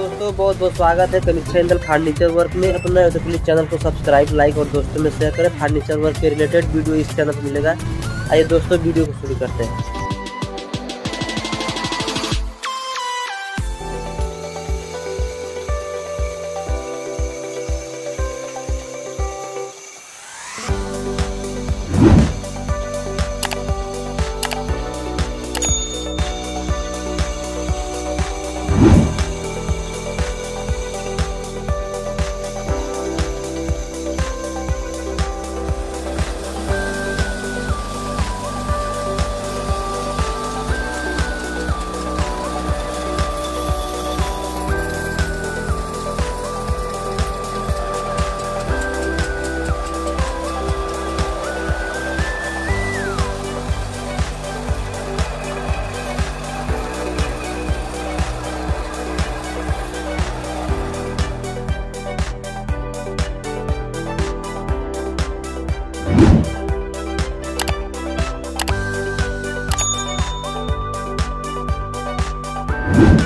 दोस्तों, बहुत बहुत स्वागत है कनिक चैनल फर्नीचर वर्क में। अपना तो प्लीज़ चैनल को सब्सक्राइब, लाइक और दोस्तों में शेयर करें। फर्नीचर वर्क के रिलेटेड वीडियो इस चैनल पर मिलेगा। आइए दोस्तों वीडियो को शुरू करते हैं। you